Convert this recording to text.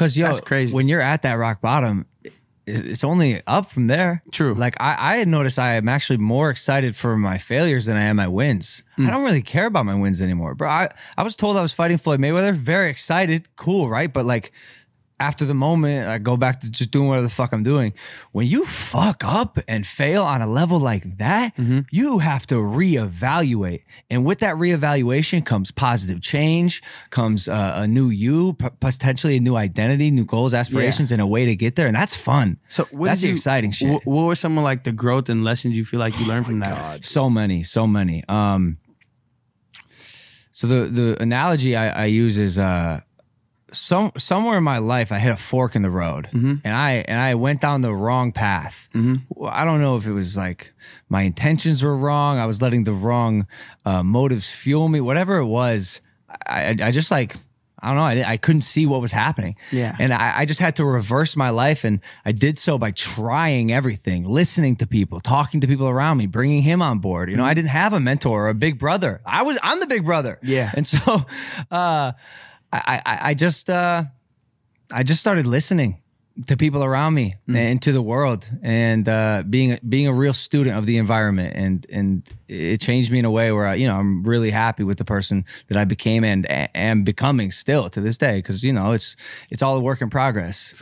Because yo, That's crazy. When you're at that rock bottom, it's only up from there. True. Like I, I had noticed I am actually more excited for my failures than I am my wins. Hmm. I don't really care about my wins anymore, bro. I, I was told I was fighting Floyd Mayweather. Very excited, cool, right? But like after the moment, I go back to just doing whatever the fuck I'm doing. When you fuck up and fail on a level like that, Mm-hmm. you have to reevaluate. And with that reevaluation comes positive change, comes uh, a new you, p- potentially a new identity, new goals, aspirations, and a way to get there. And that's fun. So that's you- exciting shit. wh- What were some of like the growth and lessons you feel like you learned from that? so many so many um so the the analogy i, I use is uh some somewhere in my life i hit a fork in the road and i and i went down the wrong path Well, i don't know if it was like my intentions were wrong i was letting the wrong uh, motives fuel me whatever it was i i, I just like I don't know. I, I couldn't see what was happening. Yeah. And I, I just had to reverse my life. And I did so by trying everything, listening to people, talking to people around me, bringing him on board. You know, I didn't have a mentor or a big brother. I was, I'm the big brother. Yeah. And so uh, I, I, I just, uh, I just started listening to people around me and to the world and uh, being being a real student of the environment and and it changed me in a way where I, you know I'm really happy with the person that I became and am becoming still to this day because you know it's it's all a work in progress.